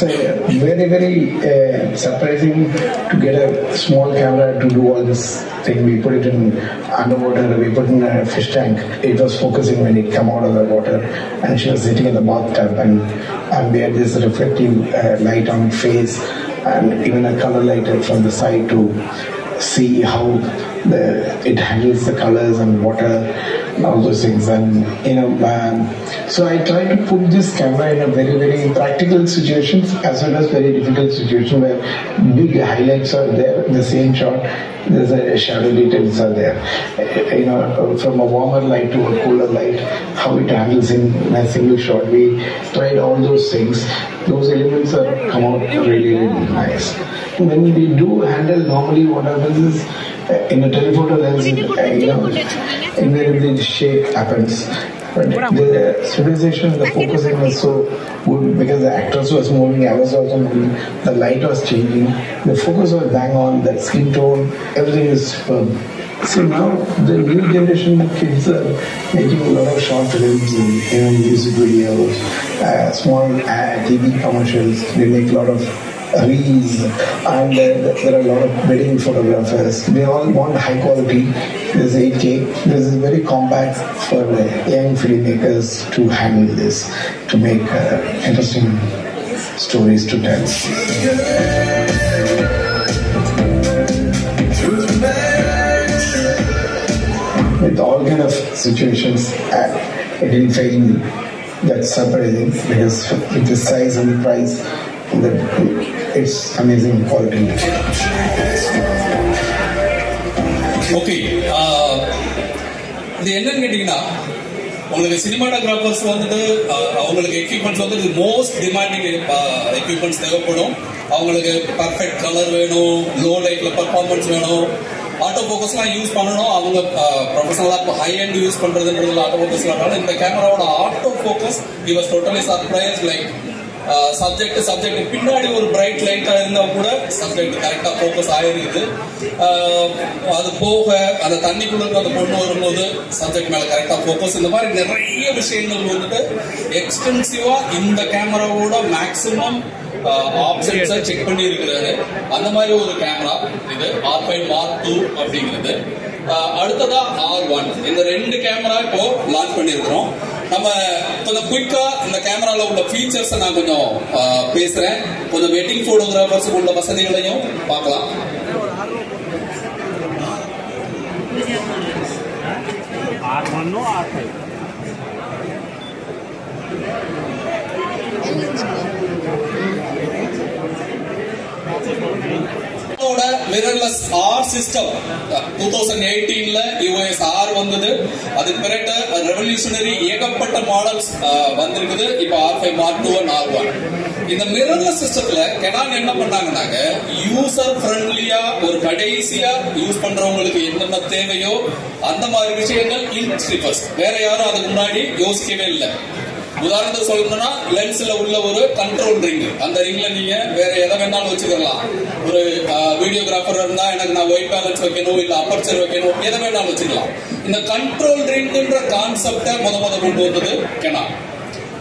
It's a very, very uh, surprising to get a small camera to do all this thing. We put it in underwater, we put it in a fish tank. It was focusing when it come out of the water, and she was sitting in the bathtub, and, and we had this reflective uh, light on face, and even a color light from the side to see how it handles the colors and water and all those things. And you know, um, so I try to put this camera in a very, very practical situations as well as very difficult situation where big highlights are there the same shot. There's a shadow details are there. Uh, You know, from a warmer light to a cooler light, how it handles in a single shot. We tried all those things. Those elements are come out really, really nice. When we do handle normally, what happens is in a telephoto lens, you know, invariably the shake happens. But the stabilization, the focusing was so good because the actress was moving, I was also moving, the light was changing, the focus was bang on, the skin tone, everything is superb. So now the new generation kids are making a lot of short films and you know, music videos, uh, small uh, TV commercials. They make a lot of reels and uh, there are a lot of wedding photographers. They all want high quality. There's 8K. This is very compact for young filmmakers to handle this, to make uh, interesting stories to tell. With all kind of situations, uh, it didn't fail me. That's surprising because with the size and the price, the, it's amazing quality. Okay uh, இது என்னன்னு கேட்டீங்கன்னா உங்களுக்கு cinematographers வந்துட்டு uh, அவங்களுக்கு equipments வந்துட்டு most demanding equipments தேவைப்படும். அவங்களுக்கு perfect colour வேணும் லோ லைட்ல பர்ஃபார்மன்ஸ் வேணும். ஆட்டோ ஃபோக்கஸ்லாம் யூஸ் பண்ணணும். அவங்க uh, ப்ரொஃபஷனலாக இப்போ ஹை அண்ட் யூஸ் பண்றதுன்றதுல ஆட்டோ ஃபோக்கஸ் இந்த கேமராவோட ஆட்டோ ஃபோக்கஸ் இவர் totally surprise like subject subject பின்னாடி ஒரு பிரைட் லைட்டா இருந்தா கூட சப்ஜெக்ட் கரெக்டா ஃபோக்கஸ் ஆயிருக்குது. அது போக அந்த தண்ணிக்குள்ள அந்த பொண்ணு வரும்போது சப்ஜெக்ட் மேல கரெக்டா ஃபோக்கஸ் இந்த மாதிரி நிறைய விஷயங்கள் வந்துட்டு எக்ஸ்டென்சிவா இந்த கேமராவோட மேக்சிமம் ஆப்ஷன்ஸை செக் பண்ணி இருக்கிறாரு அந்த மாதிரி ஒரு கேமரா இது ஆர் ஃபைவ் மார்க் டூ அப்படிங்கிறது. அடுத்ததா ஆர் ஒன் இந்த ரெண்டு கேமரா இப்போ லான்ச் பண்ணியிருக்கிறோம். நம்ம கொஞ்சம் குயிக்கா இந்த கேமரால உள்ள ஃபீச்சர்ஸ் நான் கொஞ்சம் பேசுறேன் கொஞ்சம் வெட்டிங் போட்டோகிராஃபர்ஸ் உள்ள வசதிகளையும் பார்க்கலாம் Thank you. இஸ்ரோவோட mirrorless R system two thousand எயிட்டீன்ல EOS R வந்தது. அது பிறகு ரெவல்யூஷனரி ஏகப்பட்ட மாடல்ஸ் வந்திருக்குது. இப்போ R five mark two and R one இந்த மிரர்லெஸ் சிஸ்டத்துல கெடான் என்ன பண்ணாங்கன்னாங்க? யூசர் ஃப்ரெண்ட்லியா ஒரு கடைசியா யூஸ் பண்றவங்களுக்கு என்னென்ன தேவையோ அந்த மாதிரி விஷயங்கள் இன்ட்ரி ஃபர்ஸ்ட் வேற யாரும் அதுக்கு முன்னாடி யோசிக்கவே இல்லை. உதாரணத்துக்கு சொல்லணும்னா லென்ஸ்ல உள்ள ஒரு கண்ட்ரோல் ரிங் அந்த ரிங்ல நீங்க வேற எதை வேணாலும் வச்சுக்கலாம். ஒரு வீடியோகிராஃபர் இருந்தா எனக்கு நான் ஒயிட் பேலன்ஸ் வைக்கணும் இல்ல அப்பர்ச்சர் வைக்கணும் எதை வேணாலும் வச்சுக்கலாம். இந்த கண்ட்ரோல் ரிங்ன்ற கான்செப்டை முத முத கொண்டு வந்தது கெனா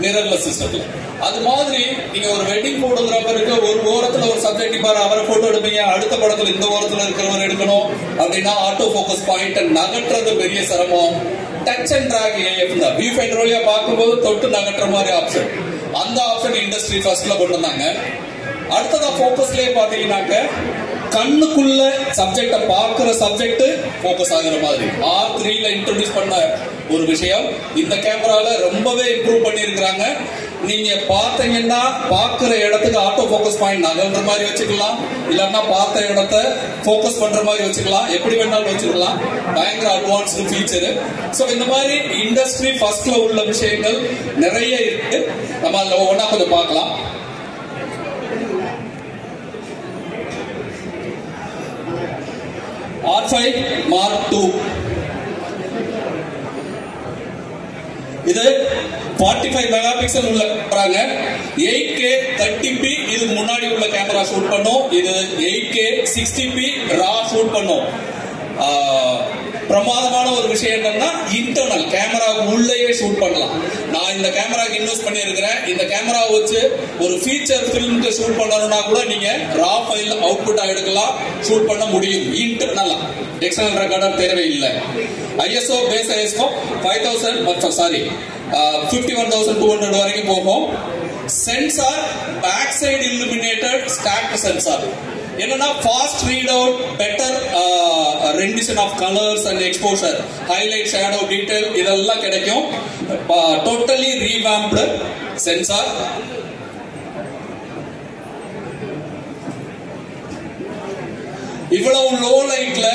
மிரர்ல சிஸ்டத்துல அது மாதிரி நீங்க ஒரு வெட்டிங் போட்டோகிராஃபருக்கு ஒரு ஓரத்துல ஒரு சப்ஜெக்ட் பாரு அவரை போட்டோ எடுப்பீங்க அடுத்த படத்துல இந்த ஓரத்துல இருக்கிறவர் எடுக்கணும் அப்படின்னா ஆட்டோ ஃபோக்கஸ் பாயிண்ட் நகட்டுறது பெரிய சிரமம். டச் அண்ட் டிராக் ஏஎஃப் தான் வியூ ஃபைண்டர் வழியா பார்க்கும்போது தொட்டு நகட்டுற மாதிரி ஆப்ஷன் அந்த ஆப்ஷன் இண்டஸ்ட்ரி ஃபர்ஸ்ட்ல கொண்டு வந்தாங்க அடுத்ததா ஃபோக்கஸ்லயே பாத்தீங்கன்னாக்க கண்ணுக்குள்ள சப்ஜெக்ட பாக்குற சப்ஜெக்ட் ஃபோக்கஸ் ஆகுற மாதிரி. ஆர் த்ரீல இன்ட்ரோடியூஸ் பண்ண ஒரு விஷயம். இந்த கேமரால ரொம்பவே இம்ப்ரூவ் பண்ணியிருக்கிறாங்க. நீங்க பார்த்தீங்கன்னா பார்க்குற இடத்துக்கு ஆட்டோ ஃபோக்கஸ் பாயிண்ட் நகர்ற மாதிரி வச்சுக்கலாம். இல்லைன்னா பார்த்த இடத்த ஃபோக்கஸ் பண்ற மாதிரி வச்சுக்கலாம். எப்படி வேணாலும் வச்சுக்கலாம். பயங்கர அட்வான்ஸ்டு ஃபீச்சர் ஸோ இந்த மாதிரி இண்டஸ்ட்ரி ஃபர்ஸ்ட்ல உள்ள விஷயங்கள் நிறைய இருக்கு. நம்ம அதில் ஒவ்வொன்றா கொஞ்சம் பார்க்கலாம். ஆர் ஃபைவ் மார்க் டூ இது 45 ஃபைவ் மெகா பிக்சல் உள்ள கேமராங்க. எயிட் கே தேர்ட்டி பி இதுக்கு முன்னாடி உள்ள கேமரா ஷூட் பண்ணும். இது eight K sixty P raw shoot பண்ணும். பிரமாதமான ஒரு விஷயம் என்னன்னா இன்டர்னல் கேமரா உள்ளேயே ஷூட் பண்ணலாம். நான் இந்த கேமராக்கு இன்வெஸ்ட் பண்ணியிருக்கிறேன். இந்த கேமரா வச்சு ஒரு ஃபீச்சர் ஃபிலிம்க்கு ஷூட் பண்ணணும்னா கூட நீங்க ரா ஃபைல் அவுட்புட் எடுக்கலாம். ஷூட் பண்ண முடியும். இன்டர்னலா எக்ஸ்டர்னல் ரெக்கார்டர் தேவையில்லை. ISO base ISO five thousand sorry fifty one thousand two hundred வரைக்கும் போகும். Sensor back side illuminated stack sensor என்னன்னா fast read out better rendition of colours and exposure highlight shadow detail இதெல்லாம் கிடைக்கும். Totally revamped sensor இவ்வளவு low லைட்ல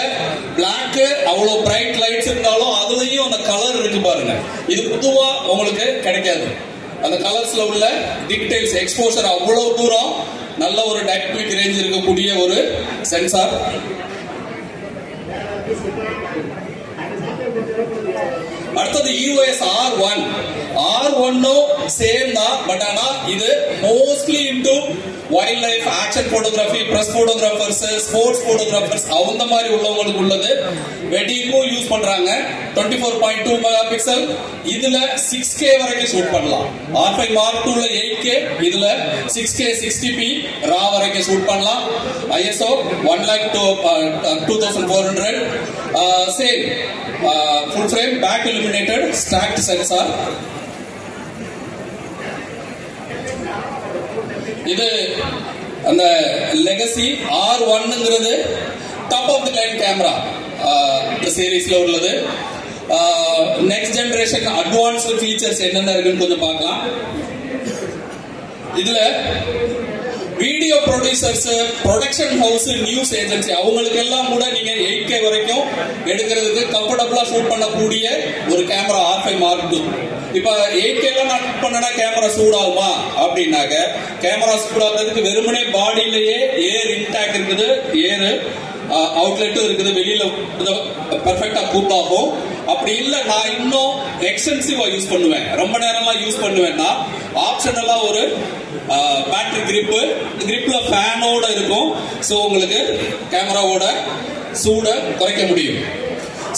black அவ்வளவு bright lights இருந்தாலும் அதுலயும் அந்த கலர் இருக்கு பாருங்க. இது பொதுவா உங்களுக்கு கிடைக்காது. அந்த கலர்ஸ்ல உள்ள டீடைல்ஸ் எக்ஸ்போஷர் அவ்வளவு தூரம் நல்ல ஒரு டைனமிக் ரேஞ்ச் இருக்கக்கூடிய ஒரு சென்சார் அடுத்தது யூஎஸ் ஆர் ஒன் சேம் தான் பட் ஆனா இது mostly into wild life action photography press photographers sports photographers அந்த மாதிரி உள்ளவங்களுக்கு உள்ளது. வெட்டிங்கும் யூஸ் பண்றாங்க. Twenty four point two mega pixel இதுல சிக்ஸ் கே வரைக்கும் ஷூட் பண்ணலாம். ஆர் ஃபைவ் மார்க் டூல எயிட் கே இதுல six K sixty P raw வரைக்கும் ஷூட் பண்ணலாம். ISO one lakh two two thousand four hundred same full frame back illuminated stacked sensor இது அந்த legacy R ஒன்னுங்கிறது top of the line camera இந்த சீரீஸ்ல உள்ளது. Next generation advanced features என்னென்ன இருக்குன்னு கொஞ்சம் பார்க்கலாம். இதுல video producers production house news agency அவங்களுக்கு எல்லாம் கூட நீங்க எயிட் கே வரைக்கும் எடுக்கிறதுக்கு கம்ஃபர்டபுளா ஷூட் பண்ணக்கூடிய ஒரு camera R five mark two இப்ப எயிட் கேல நான் ஷூட் பண்ணனா கேமரா சூடாகுமா? அப்படின்னாக்க கேமரா சூடாகிறதுக்கு வெறுமனே பாடியிலேயே ஏர் இன்டாக்ட் இருக்குது ஏர் அவுட்லெட்டும் இருக்குது வெளியில பெர்ஃபெக்டா கூப் ஆகும் அப்படி இல்ல நான் இன்னும் எக்ஸ்டென்சிவா யூஸ் பண்ணுவேன். ரொம்ப நேரமா யூஸ் பண்ணுவேன்னா ஆப்ஷனலா ஒரு பேட்டரி கிரிப்பு கிரிப்ல ஃபேனோட இருக்கும். ஸோ உங்களுக்கு கேமராவோட சூடை குறைக்க முடியும்.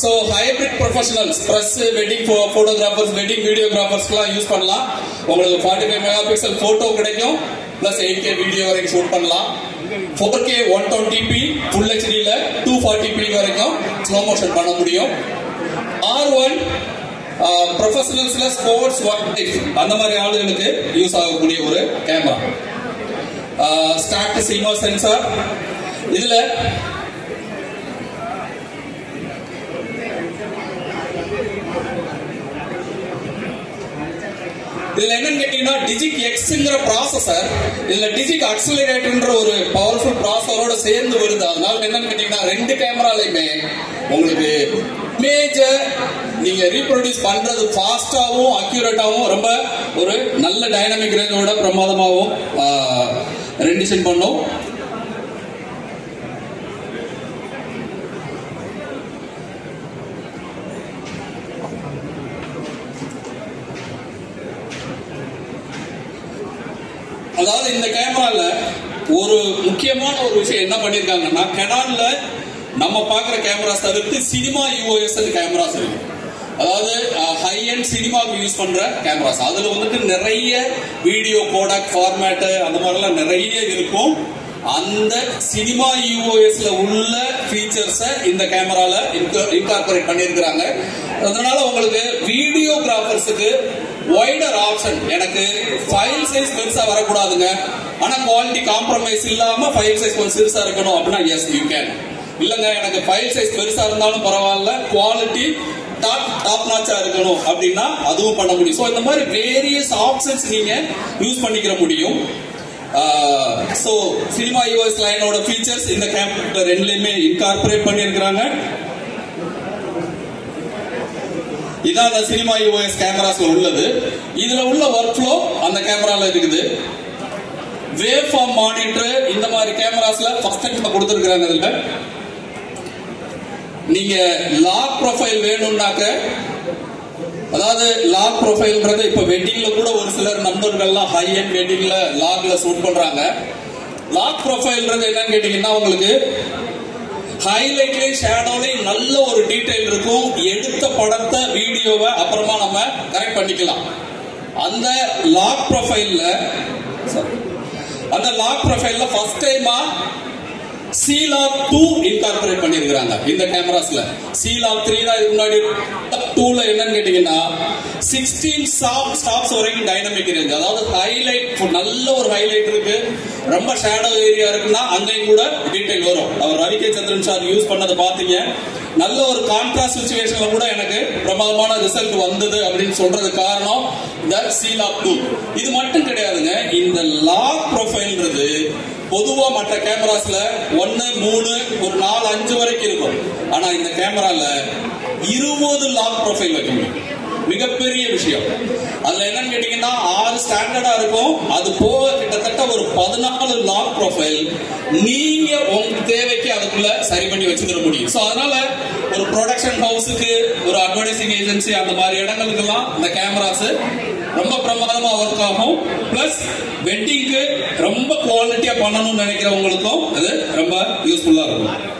So hybrid professionals press wedding photographers wedding வீடியோகிராஃபர்ஸ்லாம் use பண்ணலாம். உங்களுக்கு forty five mega pixel photo கிடைக்கும். ப்ளஸ் எயிட் கே வீடியோ வரைக்கும் ஷூட் பண்ணலாம். Four K one twenty P full ஹெச்டியில் two forty P வரைக்கும் ஸ்லோ மோஷன் பண்ண முடியும். ஆர் ஒன் ப்ரொஃபஷனல்ஸில் sports அந்த மாதிரி ஆளுகளுக்கு யூஸ் ஆகக்கூடிய ஒரு கேமரா ஸ்டாக்ட் சினிமா சென்சார் இதில் இதுல என்னன்னு கேட்டீங்கன்னா டிஜிக் எக்ஸ்ங்கிற ப்ராசஸர் இதுல டிஜிக் அக்சலரேட்டர்ன்ற ஒரு பவர்ஃபுல் ப்ராசஸரோட சேர்ந்து வருது. அதனால என்னன்னு கேட்டீங்கன்னா ரெண்டு கேமராலையுமே உங்களுக்கு இமேஜ நீங்க ரீப்ரொடியூஸ் பண்றது ஃபாஸ்டாவும் அக்யூரேட்டாவும் ரொம்ப ஒரு நல்ல டைனமிக் ரேஞ்சோட பிரமாதமாகவும் ரெண்டிஷன் பண்ணும். அதாவது இந்த கேமரால ஒரு முக்கியமான ஒரு விஷயம் என்ன பண்ணிருக்காங்கன்னா கெனான்ல நம்ம பாக்குற கேமராஸ் தவிர்த்து சினிமா யூஓஎஸ் கேமராஸ் இருக்கு. அதாவது ஹை அண்ட் சினிமாவுக்கு யூஸ் பண்ற கேமராஸ். அதுல வந்துட்டு நிறைய வீடியோ கோடக் ஃபார்மேட்டு அந்த மாதிரிலாம் நிறைய இருக்கும். அந்த சினிமா யூஓஎஸ்ல உள்ள ஃபீச்சர்ஸை இந்த கேமரால இன்கார்பரேட் பண்ணியிருக்கிறாங்க அதனால உங்களுக்கு வீடியோகிராஃபர்ஸுக்கு வைடர் ஆப்ஷன் எனக்கு ஃபைல் சைஸ் பெருசா வரக்கூடாதுங்க. ஆனா குவாலிட்டி காம்ப்ரமைஸ் இல்லாம ஃபைல் சைஸ் கொஞ்சம் சிறுசா இருக்கணும் அப்படின்னா எஸ் யூ கேன் இல்லங்க எனக்கு ஃபைல் சைஸ் பெருசா இருந்தாலும் பரவாயில்ல. குவாலிட்டி டாப் டாப் நாச்சா இருக்கணும் அப்படின்னா அதுவும் பண்ண முடியும். ஸோ இந்த மாதிரி வேரியஸ் ஆப்ஷன்ஸ் நீங்க யூஸ் பண்ணிக்கிற முடியும். ஸோ சினிமா யூஎஸ் லைனோட ஃபீச்சர்ஸ் இந்த கேம்ப்ல ரெண்டுலையுமே இன்கார்பரேட் பண்ணியிருக்கிறாங்க. இதான் அந்த சினிமா யூஎஸ் கேமராஸ்ல உள்ளது. இதுல உள்ள ஒர்க் ஃப்ளோ அந்த கேமரால இருக்குது. வேவ் ஃபார்ம் மானிட்டர் இந்த மாதிரி கேமராஸ்ல ஃபர்ஸ்ட் டைம் கொடுத்துருக்காங்க இதுல நீங்க லாக் ப்ரொஃபைல் வேணும்னாக்க அதாவது லாக் ப்ரொஃபைல்ன்றது இப்ப வெட்டிங்ல கூட ஒரு சிலர் நண்பர்கள்லாம் ஹை அண்ட் வெட்டிங்ல லாக்ல சூட் பண்றாங்க. லாக் ப்ரொஃபைல்ன்றது என்னன்னு கேட்டீங்கன்னா உங்களுக்கு ஹைலைட்லயும் ஷேடோலையும் நல்ல ஒரு டீடைல் இருக்கும். எடுத்த படத்தை வீடியோவை அப்புறமா நம்ம கரெக்ட் பண்ணிக்கலாம். அந்த லாக் ப்ரொஃபைல்ல அந்த லாக் ப்ரொஃபைல்ல ஃபர்ஸ்ட் டைமா சீலா டூ இன்கார்பரேட் பண்ணியிருக்கிறாங்க. இந்த கேமராஸ்ல சீலா த்ரீ தான் முன்னாடி டூல என்னன்னு கேட்டீங்கன்னா சிக்ஸ்டீன் ஸ்டாப் ஸ்டாப்ஸ் வரைக்கும் டைனமிக் ரேஞ்ச் அதாவது ஹைலைட் நல்ல ஒரு ஹைலைட் இருக்கு. ரொம்ப ஷேடோ ஏரியா இருக்குன்னா அங்கேயும் கூட டீடைல் வரும். அவர் ரவிகே சந்திரன் சார் யூஸ் பண்ணதை பார்த்தீங்க. நல்ல ஒரு கான்ட்ராஸ்ட் சுச்சுவேஷன்ல கூட எனக்கு பிரமாதமான ரிசல்ட் வந்தது அப்படின்னு சொல்றது காரணம் இந்த சீலாக் டூ இது மட்டும் கிடையாதுங்க. இந்த லாக் ப்ரொஃபைல்ன்றது பொதுவா மற்ற கேமராஸ்ல ஒன்னு மூணு ஒரு நாலு அஞ்சு வரைக்கும் இருக்கும். ஆனா இந்த கேமரால இருபது லாக் ப்ரொஃபைல் வைக்க முடியும். மிகப்பெரிய விஷயம். அதுல என்னன்னு கேட்டீங்கன்னா ஆறு ஸ்டாண்டர்டா இருக்கும். அது போக கிட்டத்தட்ட ஒரு பதினாலு லாக் ப்ரொஃபைல் நீங்க உங்க தேவைக்கு அதுக்குள்ள சரி பண்ணி வச்சுக்கிற முடியும். சோ அதனால ஒரு ப்ரொடக்ஷன் ஹவுஸுக்கு ஒரு அட்வர்டைசிங் ஏஜென்சி அந்த மாதிரி இடங்களுக்கெல்லாம் இந்த கேமராஸ் ரொம்ப பிரமாதமா ஒர்க் ஆகும். பிளஸ் வெட்டிங்க்கு ரொம்ப குவாலிட்டியா பண்ணணும்னு நினைக்கிறவங்களுக்கும் அது ரொம்ப யூஸ்ஃபுல்லா இருக்கும்.